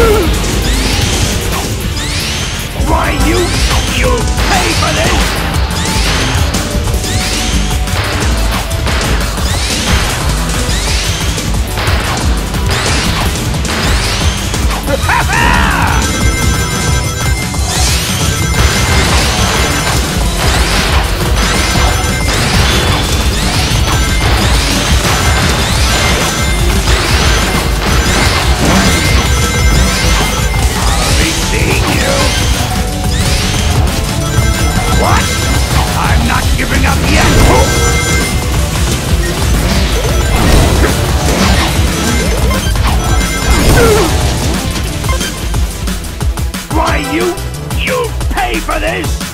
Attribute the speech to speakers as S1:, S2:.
S1: Ugh! pay for this!